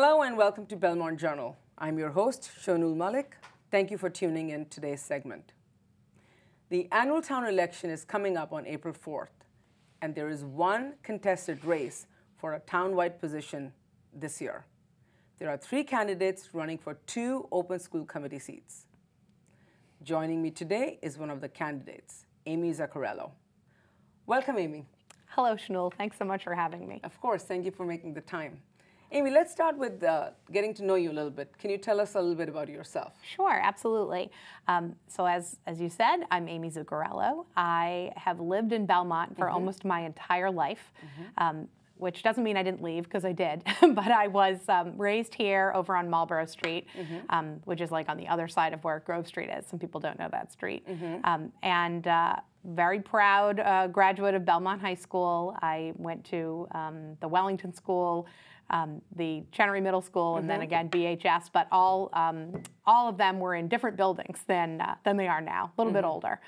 Hello and welcome to Belmont Journal. I'm your host, Shonul Malik. Thank you for tuning in today's segment. The annual town election is coming up on April 4th, and there is one contested race for a townwide position this year. There are three candidates running for two open school committee seats. Joining me today is one of the candidates, Amy Zuccarello. Welcome, Amy. Hello, Shonul. Thanks so much for having me. Of course, thank you for making the time. Amy, let's start with uh, getting to know you a little bit. Can you tell us a little bit about yourself? Sure, absolutely. Um, so, as, as you said, I'm Amy Zuccarello. I have lived in Belmont for mm -hmm. almost my entire life. Mm -hmm. um, which doesn't mean I didn't leave because I did, but I was um, raised here over on Marlborough Street, mm -hmm. um, which is like on the other side of where Grove Street is. Some people don't know that street. Mm -hmm. um, and uh, very proud uh, graduate of Belmont High School. I went to um, the Wellington School, um, the Chenery Middle School, and mm -hmm. then mm-hmm. again BHS. But all um, all of them were in different buildings than uh, than they are now, a little bit mm-hmm. older.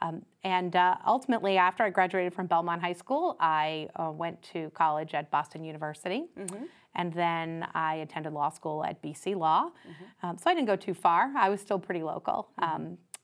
Um, and uh, ultimately, after I graduated from Belmont High School, I uh, went to college at Boston University. Mm -hmm. And then I attended law school at BC Law. Mm -hmm. um, so I didn't go too far. I was still pretty local.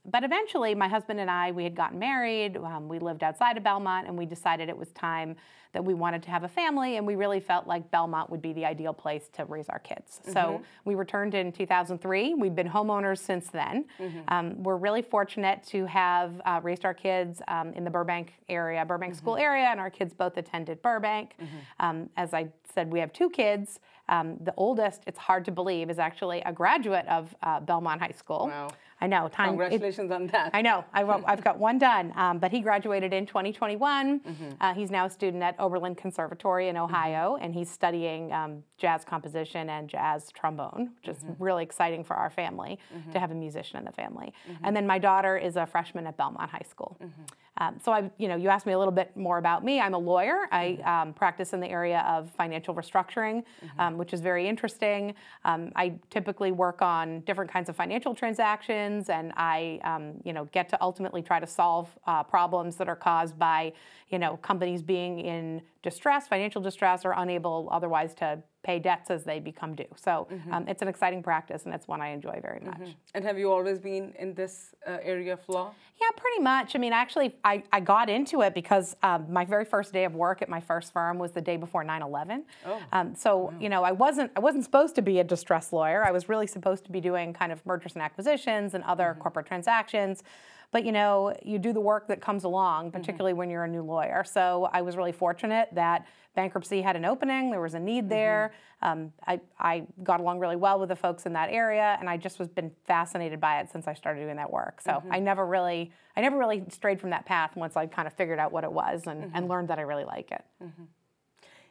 But eventually, my husband and I, we had gotten married. Um, we lived outside of Belmont, and we decided it was time that we wanted to have a family, and we really felt like Belmont would be the ideal place to raise our kids. Mm-hmm. So we returned in 2003. We've been homeowners since then. Mm-hmm. Um, we're really fortunate to have uh, raised our kids um, in the Burbank area, Burbank mm-hmm. school area, and our kids both attended Burbank. Mm-hmm. Um, as I said, we have two kids. Um, the oldest, it's hard to believe, is actually a graduate of uh, Belmont High School. Wow. I know. Time, Congratulations it, on that. I know. I, have got one done, um, but he graduated in 2021. Mm-hmm. Uh, he's now a student at Oberlin Conservatory in Ohio, mm-hmm. and he's studying um, jazz composition and jazz trombone, which is mm-hmm. really exciting for our family mm-hmm. to have a musician in the family. Mm-hmm. And then my daughter is a freshman at Belmont High School. Mm-hmm. Um, so I, you know, you asked me a little bit more about me. I'm a lawyer. I um, practice in the area of financial restructuring, um, which is very interesting. Um, I typically work on different kinds of financial transactions, and I, um, you know, get to ultimately try to solve uh, problems that are caused by, you know, companies being in distress, financial distress, or unable otherwise to pay debts as they become due. So mm-hmm. um, it's an exciting practice, and it's one I enjoy very much. Mm-hmm. And have you always been in this uh, area of law? Yeah, pretty much. I mean, actually, I, I got into it because um, my very first day of work at my first firm was the day before 9/11. Oh. Um, so wow. you know, I wasn't I wasn't supposed to be a distress lawyer. I was really supposed to be doing kind of mergers and acquisitions and other mm-hmm. corporate transactions. But you know, you do the work that comes along, mm-hmm. particularly mm-hmm. when you're a new lawyer. So I was really fortunate that bankruptcy had an opening, there was a need there. Mm-hmm. Um, I, I got along really well with the folks in that area, and I just was been fascinated by it since I started doing that work. So mm-hmm. I never really, I never really strayed from that path once I kind of figured out what it was and, and mm-hmm. learned that I really like it. Mm-hmm.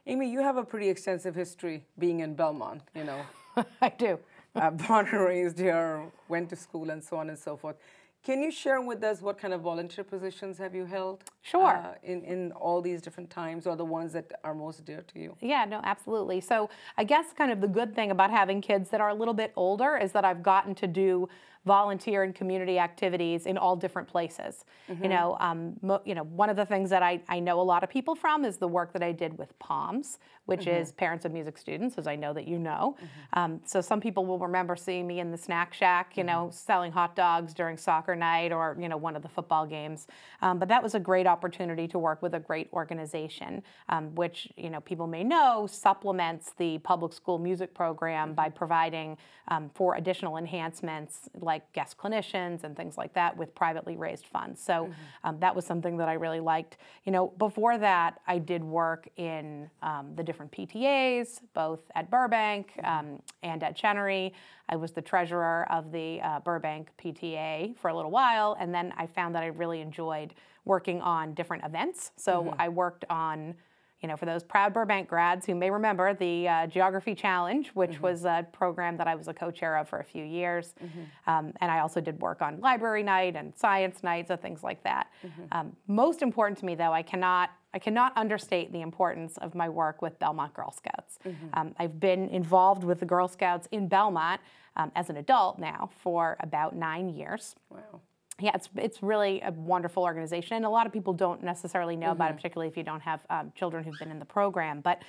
Amy, you have a pretty extensive history being in Belmont. You know, I do. Uh, born and raised here, went to school, and so on and so forth. Can you share with us what kind of volunteer positions have you held? Sure. Uh, in, in all these different times, or the ones that are most dear to you? Yeah, no, absolutely. So I guess kind of the good thing about having kids that are a little bit older is that I've gotten to do volunteer and community activities in all different places. Mm-hmm. You know, um, mo- you know, one of the things that I, I know a lot of people from is the work that I did with Palms, which mm-hmm. is Parents of Music Students, as I know that you know. Mm-hmm. Um, so some people will remember seeing me in the snack shack, you know, mm-hmm. selling hot dogs during soccer night or you know one of the football games. Um, but that was a great opportunity to work with a great organization, um, which you know people may know supplements the public school music program by mm-hmm. providing um, for additional enhancements. Like like guest clinicians and things like that with privately raised funds. So mm-hmm. um, that was something that I really liked. You know, before that, I did work in um, the different PTAs, both at Burbank mm-hmm. um, and at Chenery. I was the treasurer of the uh, Burbank PTA for a little while, and then I found that I really enjoyed working on different events. So mm-hmm. I worked on you know, for those proud Burbank grads who may remember the uh, Geography Challenge, which mm-hmm. was a program that I was a co-chair of for a few years, mm-hmm. um, and I also did work on library night and science nights and things like that. Mm-hmm. Um, most important to me, though, I cannot I cannot understate the importance of my work with Belmont Girl Scouts. Mm-hmm. Um, I've been involved with the Girl Scouts in Belmont um, as an adult now for about nine years. Wow yeah, it's it's really a wonderful organization, and a lot of people don't necessarily know mm-hmm. about it, mm-hmm. particularly if you don't have um, children who've been in the program. But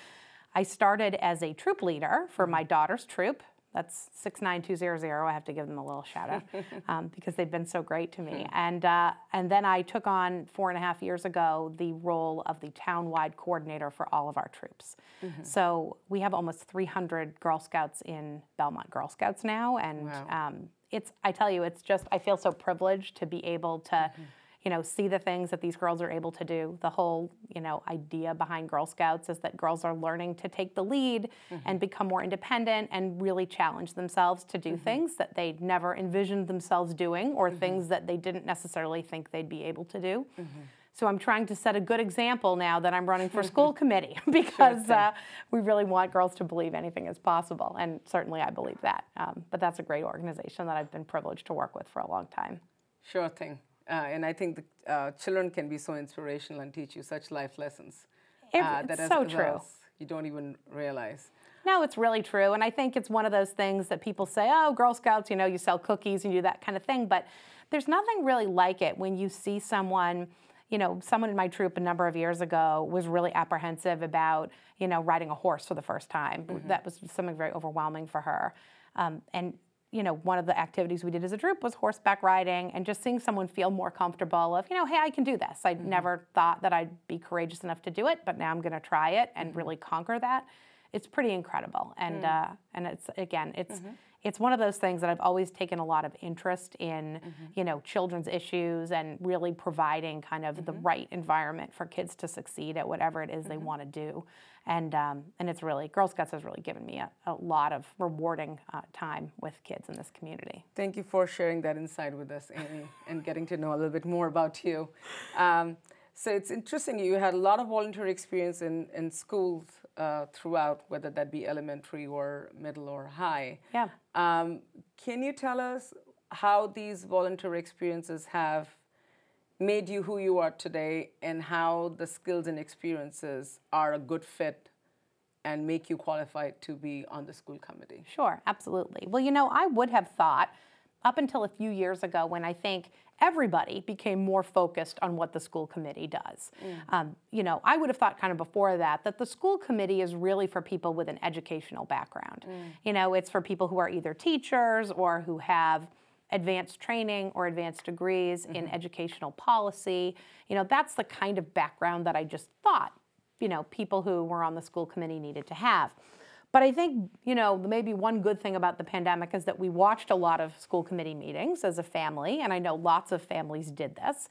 I started as a troop leader for my daughter's troop. That's 69200. I have to give them a little shout out um, because they've been so great to me. And, uh, and then I took on four and a half years ago the role of the town-wide coordinator for all of our troops. Mm-hmm. So we have almost 300 Girl Scouts in Belmont Girl Scouts now. And wow. um, it's, I tell you, it's just, I feel so privileged to be able to. Mm-hmm you know, see the things that these girls are able to do. The whole, you know, idea behind Girl Scouts is that girls are learning to take the lead mm-hmm. and become more independent and really challenge themselves to do mm-hmm. things that they never envisioned themselves doing or mm-hmm. things that they didn't necessarily think they'd be able to do. So I'm trying to set a good example now that I'm running for school committee because sure uh, we really want girls to believe anything is possible, and certainly I believe that. Um, but that's a great organization that I've been privileged to work with for a long time. Sure thing. Uh, and I think the, uh, children can be so inspirational and teach you such life lessons. It, uh, that it's so true. You don't even realize. No, it's really true. And I think it's one of those things that people say, oh, Girl Scouts, you know, you sell cookies and you do that kind of thing. But there's nothing really like it when you see someone, you know, someone in my troop a number of years ago was really apprehensive about, you know, riding a horse for the first time. Mm-hmm. That was something very overwhelming for her. Um, and you know, one of the activities we did as a troop was horseback riding and just seeing someone feel more comfortable of, you know, hey, I can do this. I mm-hmm. never thought that I'd be courageous enough to do it, but now I'm going to try it and mm-hmm. really conquer that. It's pretty incredible. And mm. uh, and it's again, it's mm-hmm it's one of those things that I've always taken a lot of interest in, mm-hmm. you know, children's issues and really providing kind of mm-hmm. the right environment for kids to succeed at whatever it is mm-hmm. they want to do. And um, and it's really Girl Scouts has really given me a, a lot of rewarding uh, time with kids in this community. Thank you for sharing that insight with us, Amy, and getting to know a little bit more about you. Um, so it's interesting. You had a lot of volunteer experience in in schools uh, throughout, whether that be elementary or middle or high. Yeah. Um, can you tell us how these volunteer experiences have made you who you are today and how the skills and experiences are a good fit and make you qualified to be on the school committee? Sure, absolutely. Well, you know, I would have thought up until a few years ago when I think everybody became more focused on what the school committee does. Mm. Um, you know, I would have thought kind of before that that the school committee is really for people with an educational background. Mm. You know, it's for people who are either teachers or who have advanced training or advanced degrees mm-hmm. in educational policy. You know, that's the kind of background that I just thought, you know, people who were on the school committee needed to have. But I think, you know, maybe one good thing about the pandemic is that we watched a lot of school committee meetings as a family, and I know lots of families did this.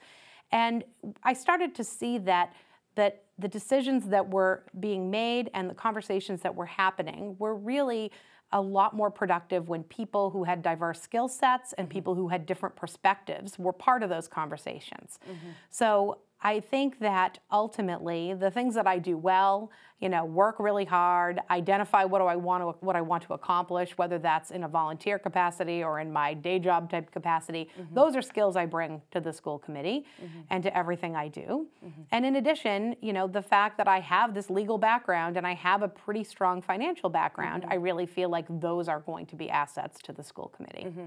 And I started to see that that the decisions that were being made and the conversations that were happening were really a lot more productive when people who had diverse skill sets and mm-hmm. people who had different perspectives were part of those conversations. Mm-hmm. So I think that ultimately the things that I do well, you know, work really hard, identify what do I want to what I want to accomplish, whether that's in a volunteer capacity or in my day job type capacity. Mm-hmm. Those are skills I bring to the school committee mm-hmm. and to everything I do. Mm-hmm. And in addition, you know, the fact that I have this legal background and I have a pretty strong financial background, mm-hmm. I really feel like those are going to be assets to the school committee. Mm-hmm.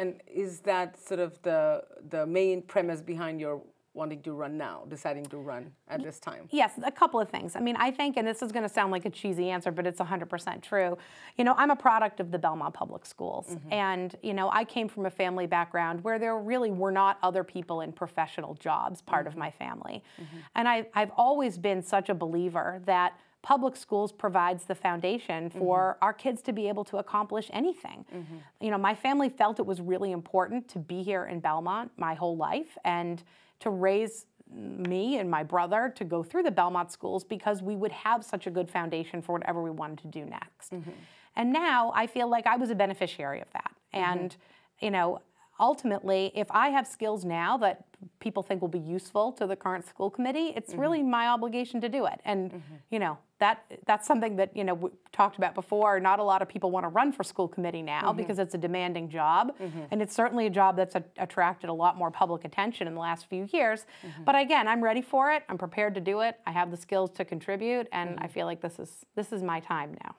And is that sort of the the main premise behind your wanting to run now, deciding to run at this time? Yes, a couple of things. I mean, I think, and this is going to sound like a cheesy answer, but it's 100% true. You know, I'm a product of the Belmont Public Schools. Mm-hmm. And, you know, I came from a family background where there really were not other people in professional jobs part mm-hmm. of my family. Mm-hmm. And I, I've always been such a believer that public schools provides the foundation for mm-hmm. our kids to be able to accomplish anything. Mm-hmm. You know, my family felt it was really important to be here in Belmont my whole life and to raise me and my brother to go through the Belmont schools because we would have such a good foundation for whatever we wanted to do next. Mm-hmm. And now I feel like I was a beneficiary of that. Mm-hmm. And, you know, ultimately, if I have skills now that people think will be useful to the current school committee, it's mm-hmm. really my obligation to do it. And mm-hmm. you know that that's something that you know we talked about before. Not a lot of people want to run for school committee now mm-hmm. because it's a demanding job, mm-hmm. and it's certainly a job that's a, attracted a lot more public attention in the last few years. Mm-hmm. But again, I'm ready for it. I'm prepared to do it. I have the skills to contribute, and I mm-hmm. feel like this is this is my time now.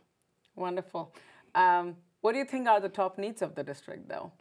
Wonderful. Um, what do you think are the top needs of the district, though?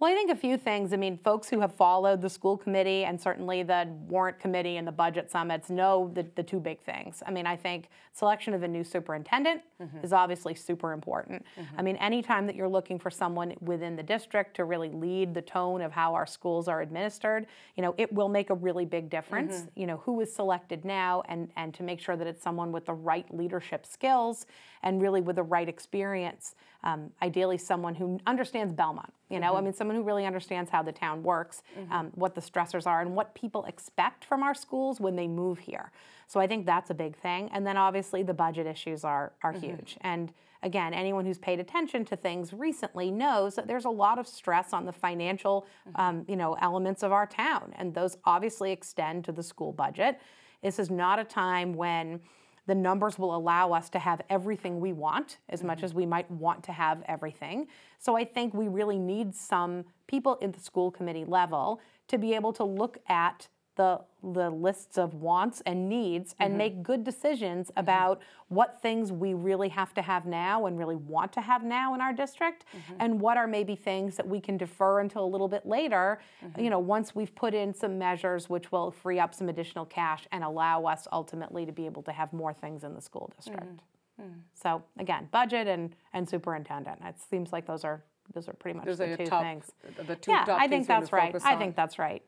Well, I think a few things. I mean, folks who have followed the school committee and certainly the warrant committee and the budget summits know the, the two big things. I mean, I think selection of a new superintendent mm-hmm. is obviously super important. Mm-hmm. I mean, anytime that you're looking for someone within the district to really lead the tone of how our schools are administered, you know, it will make a really big difference. Mm-hmm. You know, who is selected now and, and to make sure that it's someone with the right leadership skills and really with the right experience. Um, ideally, someone who understands Belmont. You know, mm-hmm. I mean, someone who really understands how the town works, mm-hmm. um, what the stressors are, and what people expect from our schools when they move here. So I think that's a big thing. And then obviously the budget issues are are mm-hmm. huge. And again, anyone who's paid attention to things recently knows that there's a lot of stress on the financial, mm-hmm. um, you know, elements of our town, and those obviously extend to the school budget. This is not a time when the numbers will allow us to have everything we want as mm-hmm. much as we might want to have everything. So I think we really need some people in the school committee level to be able to look at the the lists of wants and needs and mm-hmm. make good decisions mm-hmm. about what things we really have to have now and really want to have now in our district mm-hmm. and what are maybe things that we can defer until a little bit later mm-hmm. you know once we've put in some measures which will free up some additional cash and allow us ultimately to be able to have more things in the school district mm-hmm. mm. so again budget and and superintendent it seems like those are those are pretty much those the two top, things the two yeah i think that's right i think that's right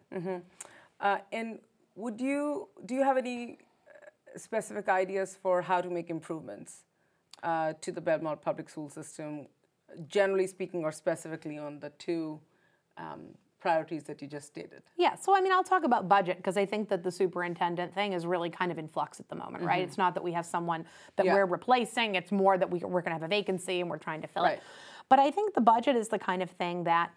uh, and would you do you have any uh, specific ideas for how to make improvements uh, to the Belmont public school system, generally speaking, or specifically on the two um, priorities that you just stated? Yeah, so I mean, I'll talk about budget because I think that the superintendent thing is really kind of in flux at the moment, mm-hmm. right? It's not that we have someone that yeah. we're replacing, it's more that we, are going to have a vacancy and we're trying to fill right. it. But I think the budget is the kind of thing that,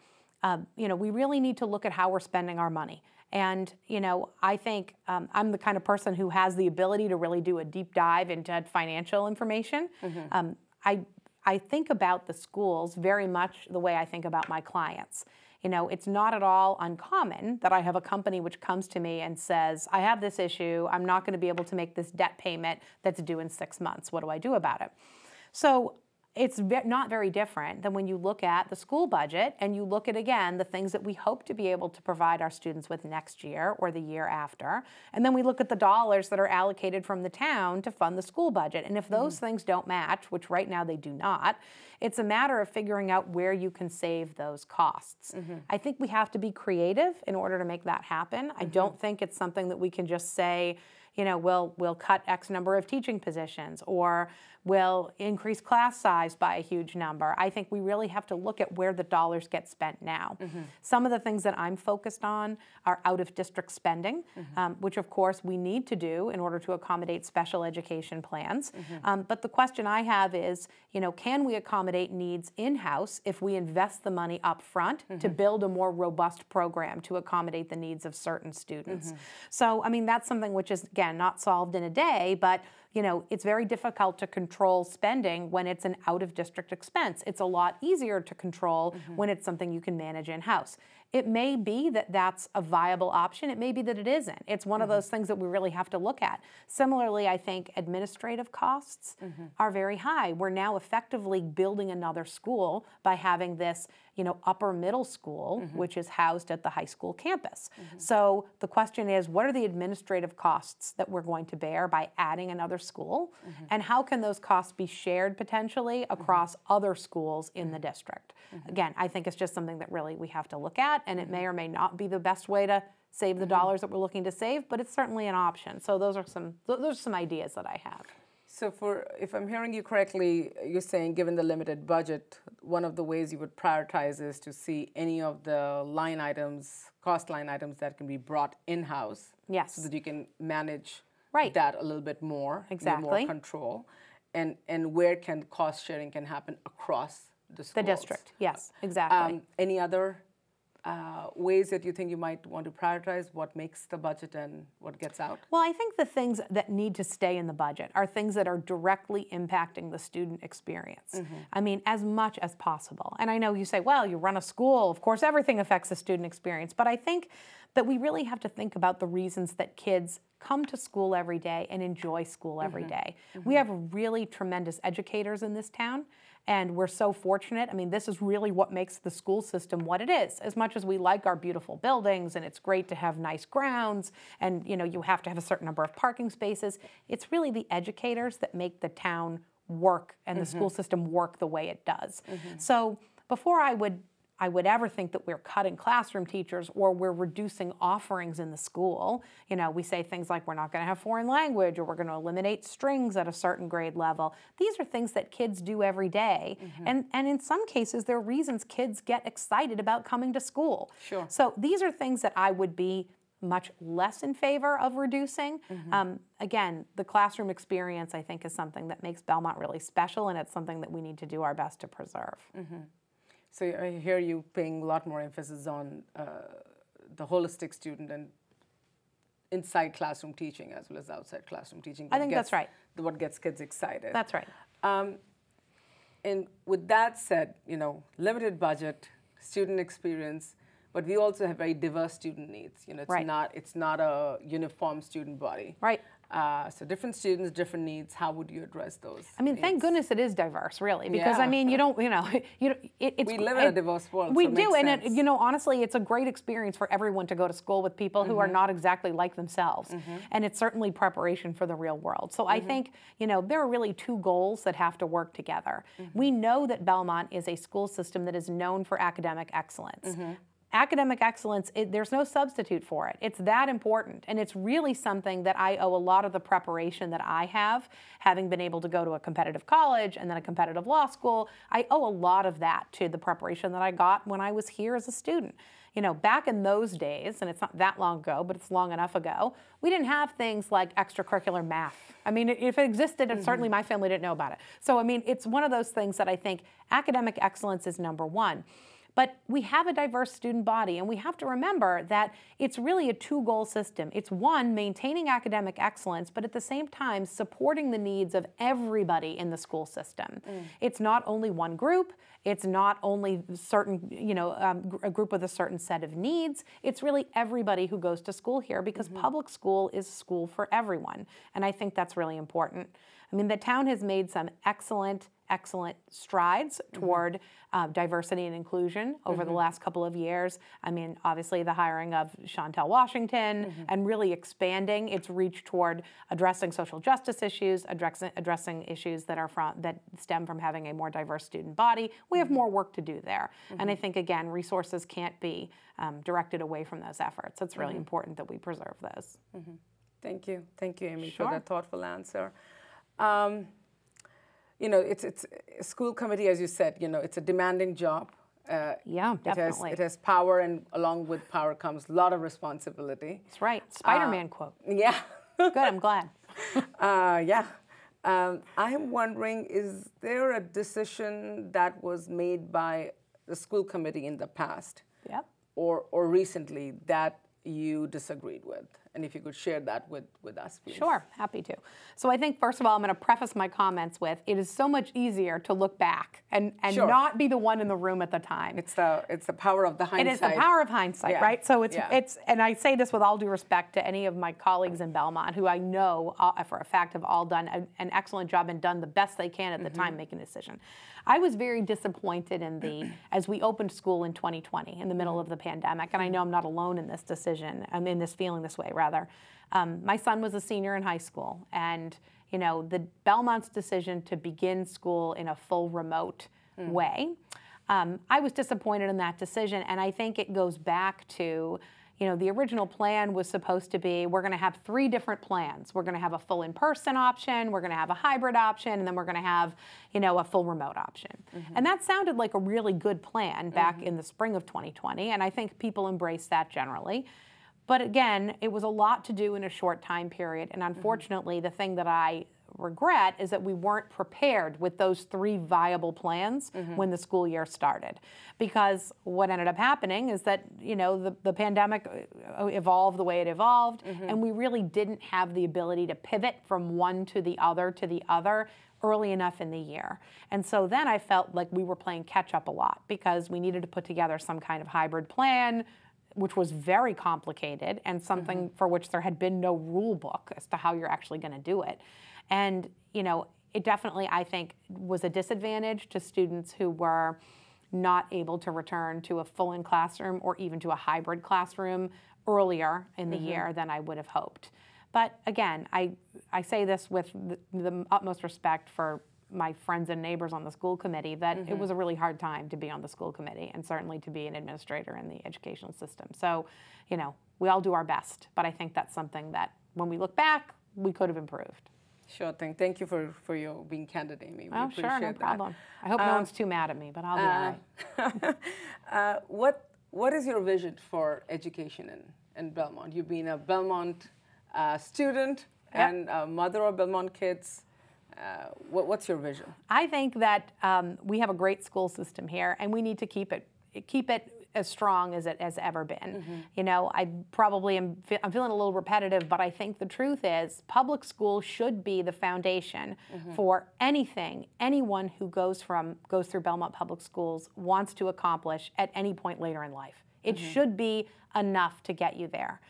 um, you know, we really need to look at how we're spending our money. And, you know, I think um, I'm the kind of person who has the ability to really do a deep dive into financial information. Mm-hmm. Um, I, I think about the schools very much the way I think about my clients. You know, it's not at all uncommon that I have a company which comes to me and says, I have this issue, I'm not going to be able to make this debt payment that's due in six months. What do I do about it? So it's not very different than when you look at the school budget and you look at again the things that we hope to be able to provide our students with next year or the year after and then we look at the dollars that are allocated from the town to fund the school budget and if those mm-hmm. things don't match which right now they do not it's a matter of figuring out where you can save those costs mm-hmm. i think we have to be creative in order to make that happen mm-hmm. i don't think it's something that we can just say you know, we'll, we'll cut X number of teaching positions or will increase class size by a huge number. I think we really have to look at where the dollars get spent now. Mm-hmm. Some of the things that I'm focused on are out of district spending, mm-hmm. um, which of course we need to do in order to accommodate special education plans. Mm-hmm. Um, but the question I have is, you know, can we accommodate needs in house if we invest the money up front to mm-hmm. build a more robust program to accommodate the needs of certain students? Mm-hmm. So, I mean, that's something which is, again, not solved in a day, but you know, it's very difficult to control spending when it's an out of district expense. It's a lot easier to control mm-hmm. when it's something you can manage in house. It may be that that's a viable option. It may be that it isn't. It's one mm-hmm. of those things that we really have to look at. Similarly, I think administrative costs mm-hmm. are very high. We're now effectively building another school by having this, you know, upper middle school, mm-hmm. which is housed at the high school campus. Mm-hmm. So the question is, what are the administrative costs that we're going to bear by adding another school? Mm-hmm. And how can those costs be shared potentially mm-hmm. across other schools in the district? Again, I think it's just something that really we have to look at and it may or may not be the best way to save the mm-hmm. dollars that we're looking to save, but it's certainly an option. So those are some those are some ideas that I have. So for if I'm hearing you correctly, you're saying given the limited budget, one of the ways you would prioritize is to see any of the line items, cost line items that can be brought in-house. Yes. So that you can manage right. that a little bit more, exactly. more control. And and where can cost sharing can happen across the schools. The district, yes, exactly. Um, any other uh, ways that you think you might want to prioritize what makes the budget and what gets out? Well, I think the things that need to stay in the budget are things that are directly impacting the student experience. Mm-hmm. I mean, as much as possible. And I know you say, well, you run a school, of course, everything affects the student experience. But I think that we really have to think about the reasons that kids come to school every day and enjoy school every mm-hmm. day. Mm-hmm. We have really tremendous educators in this town And we're so fortunate. I mean, this is really what makes the school system what it is. As much as we like our beautiful buildings and it's great to have nice grounds and you know you have to have a certain number of parking spaces, it's really the educators that make the town work and the mm-hmm. school system work the way it does. Mm-hmm. So before I would I would ever think that we're cutting classroom teachers or we're reducing offerings in the school. You know, we say things like we're not going to have foreign language or we're going to eliminate strings at a certain grade level. These are things that kids do every day. Mm-hmm. And and in some cases there are reasons kids get excited about coming to school. Sure. So these are things that I would be much less in favor of reducing. Mm-hmm. Um, again, the classroom experience I think is something that makes Belmont really special and it's something that we need to do our best to preserve. Mm-hmm. So I hear you paying a lot more emphasis on uh, the holistic student and inside classroom teaching as well as outside classroom teaching. I think that's right. What gets kids excited. That's right. Um, and with that said, you know, limited budget, student experience, but we also have very diverse student needs. You know, it's Right. not it's not a uniform student body. Right. Uh, so different students, different needs. How would you address those? I mean, thank goodness it is diverse, really, because I mean, you don't, you know, you know, it, it's We live in a diverse world, We so do, and it, you know, honestly, it's a great experience for everyone to go to school with people who Mm-hmm. are not exactly like themselves, and it's certainly preparation for the real world. So Mm-hmm. I think, you know, there are really two goals that have to work together. Mm-hmm. We know that Belmont is a school system that is known for academic excellence Mm-hmm. Academic excellence, it, there's no substitute for it. It's that important. And it's really something that I owe a lot of the preparation that I have, having been able to go to a competitive college and then a competitive law school. I owe a lot of that to the preparation that I got when I was here as a student. You know, back in those days, and it's not that long ago, but it's long enough ago, we didn't have things like extracurricular math. I mean, if it existed, and certainly mm-hmm. my family didn't know about it. So, I mean, it's one of those things that I think academic excellence is number one. But we have a diverse student body, and we have to remember that it's really a two goal system. It's one, maintaining academic excellence, but at the same time, supporting the needs of everybody in the school system. It's not only one group, it's not only certain, you know, um, a group with a certain set of needs. It's really everybody who goes to school here because public school is school for everyone. And I think that's really important. I mean, the town has made some excellent excellent strides mm-hmm. toward uh, diversity and inclusion over the mm-hmm. last couple of years. I mean, obviously, the hiring of Chantel Washington mm-hmm. and really expanding its reach toward addressing social justice issues, addressing, addressing issues that are from that stem from having a more diverse student body. We have more work to do there, and I think again, resources can't be um, directed away from those efforts. It's really important that we preserve those. Thank you. Thank you, Amy, for that thoughtful answer. Um, you know, it's, it's a school committee, as you said, you know, it's a demanding job. Uh, Yeah, it has, definitely. it has power, and along with power comes a lot of responsibility. That's right. Spider-Man quote. Yeah. Good. I'm glad. Uh, yeah. Um, I'm wondering is there a decision that was made by the school committee in the past Yep. or, or recently that you disagreed with? And if you could share that with, with us, please. Sure, happy to. So I think first of all, I'm going to preface my comments with it is so much easier to look back and, and Sure. not be the one in the room at the time. It's the, it's the power of the It hindsight. is the power of hindsight, Yeah, right? So it's yeah. it's, and I say this with all due respect to any of my colleagues in Belmont, who I know uh, for a fact have all done a- an excellent job and done the best they can at the Mm-hmm. time making a decision. I was very disappointed in the as we opened school in 2020 in the middle of the pandemic, and I know I'm not alone in this decision. I'm in this feeling this way rather. Um, my son was a senior in high school, and you know the Belmont's decision to begin school in a full remote way. Um, I was disappointed in that decision, and I think it goes back to, you know, the original plan was supposed to be we're going to have three different plans. We're going to have a full in-person option, we're going to have a hybrid option, and then we're going to have, you know, a full remote option. And that sounded like a really good plan back in the spring of 2020, and I think people embraced that generally. But again, it was a lot to do in a short time period, and mm-hmm. unfortunately, the thing that I regret is that we weren't prepared with those three viable plans mm-hmm. when the school year started. Because what ended up happening is that, you know, the, the pandemic uh, evolved the way it evolved, mm-hmm. and we really didn't have the ability to pivot from one to the other to the other early enough in the year. And so then I felt like we were playing catch up a lot because we needed to put together some kind of hybrid plan which was very complicated and something for which there had been no rule book as to how you're actually going to do it. And, you know, it definitely, I think, was a disadvantage to students who were not able to return to a full in classroom or even to a hybrid classroom earlier in the mm-hmm. year than I would have hoped. But again, I, I say this with the, the utmost respect for my friends and neighbors on the school committee that mm-hmm. it was a really hard time to be on the school committee and certainly to be an administrator in the educational system. So, you know, we all do our best, but I think that's something that when we look back, we could have improved. Sure thing. Thank you for, for your being candid, Amy. We oh, sure, no that. problem. I hope um, no one's too mad at me, but I'll be uh, all right. uh, what, what is your vision for education in, in Belmont? You've been a Belmont uh, student yep. and a mother of Belmont kids. Uh, what, what's your vision? I think that um, we have a great school system here, and we need to keep it keep it as strong as it has ever been. Mm-hmm. You know, I probably am I'm feeling a little repetitive, but I think the truth is public school should be the foundation mm-hmm. for anything anyone who goes from goes through Belmont Public Schools wants to accomplish at any point later in life. It mm-hmm. should be enough to get you there.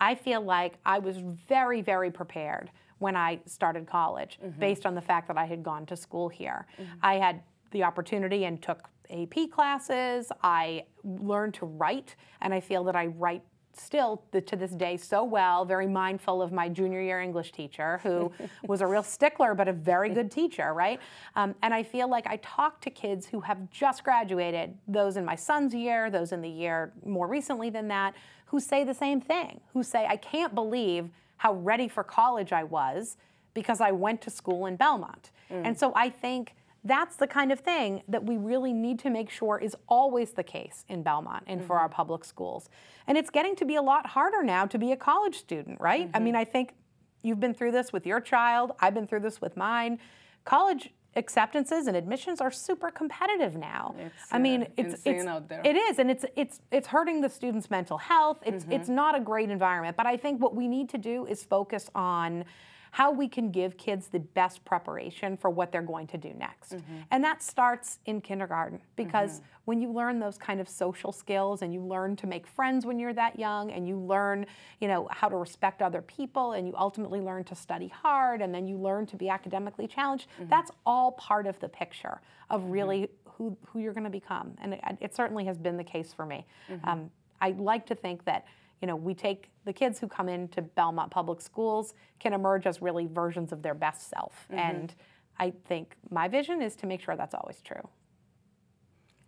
I feel like I was very very prepared when I started college mm-hmm. based on the fact that I had gone to school here. Mm-hmm. I had the opportunity and took AP classes. I learned to write, and I feel that I write still to this day so well, very mindful of my junior year English teacher, who was a real stickler but a very good teacher, right? Um, and I feel like I talk to kids who have just graduated, those in my son's year, those in the year more recently than that, who say the same thing, who say, I can't believe how ready for college I was because I went to school in Belmont. Mm. And so I think that's the kind of thing that we really need to make sure is always the case in Belmont and mm-hmm. for our public schools. And it's getting to be a lot harder now to be a college student, right? Mm-hmm. I mean, I think you've been through this with your child, I've been through this with mine. College acceptances and admissions are super competitive now. It's, I mean, uh, it's it's it is, and it's it's it's hurting the students' mental health. It's mm-hmm. it's not a great environment. But I think what we need to do is focus on how we can give kids the best preparation for what they're going to do next. Mm-hmm. And that starts in kindergarten because mm-hmm. when you learn those kind of social skills and you learn to make friends when you're that young and you learn, you know, how to respect other people and you ultimately learn to study hard and then you learn to be academically challenged, mm-hmm. that's all part of the picture of mm-hmm. really who, who you're going to become. And it, it, certainly has been the case for me. Mm-hmm. Um, I like to think that you know, we take the kids who come into Belmont Public Schools can emerge as really versions of their best self. Mm-hmm. And I think my vision is to make sure that's always true.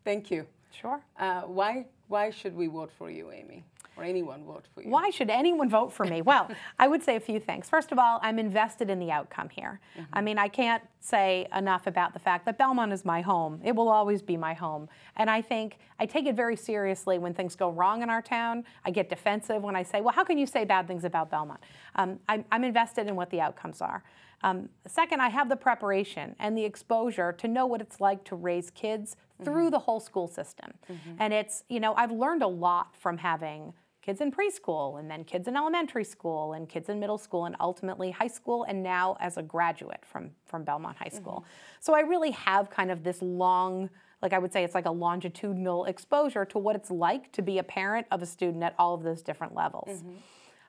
Thank you. Sure. Uh, why, why should we vote for you, Amy? Or anyone vote for you? Why should anyone vote for me? Well, I would say a few things. First of all, I'm invested in the outcome here. Mm-hmm. I mean, I can't say enough about the fact that Belmont is my home. It will always be my home. And I think I take it very seriously when things go wrong in our town. I get defensive when I say, well, how can you say bad things about Belmont? Um, I'm, I'm invested in what the outcomes are. Um, second, I have the preparation and the exposure to know what it's like to raise kids through mm-hmm. the whole school system. Mm-hmm. And it's, you know, I've learned a lot from having kids in preschool and then kids in elementary school and kids in middle school and ultimately high school and now as a graduate from, from Belmont High School. Mm-hmm. So I really have kind of this long, like I would say it's like a longitudinal exposure to what it's like to be a parent of a student at all of those different levels. Mm-hmm.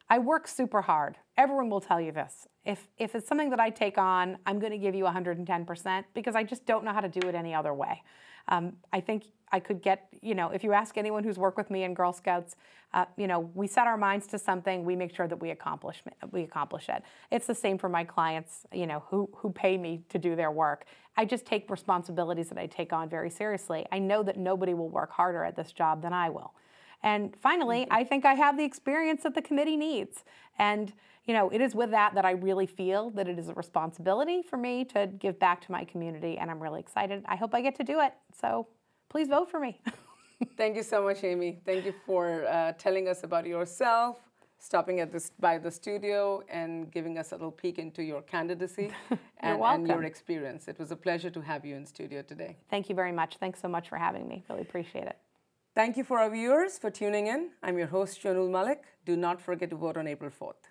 I work super hard. Everyone will tell you this. If, if it's something that I take on, I'm going to give you 110% because I just don't know how to do it any other way. Um, I think I could get, you know, if you ask anyone who's worked with me in Girl Scouts, uh, you know, we set our minds to something, we make sure that we accomplish we accomplish it. It's the same for my clients, you know, who who pay me to do their work. I just take responsibilities that I take on very seriously. I know that nobody will work harder at this job than I will. And finally. I think I have the experience that the committee needs. And you know, it is with that that I really feel that it is a responsibility for me to give back to my community, and I'm really excited. I hope I get to do it. So please vote for me. Thank you so much, Amy. Thank you for uh, telling us about yourself, stopping at this by the studio, and giving us a little peek into your candidacy and, and, your experience. It was a pleasure to have you in studio today. Thank you very much. Thanks so much for having me. Really appreciate it. Thank you for our viewers for tuning in. I'm your host, Shonul Malik. Do not forget to vote on April 4th.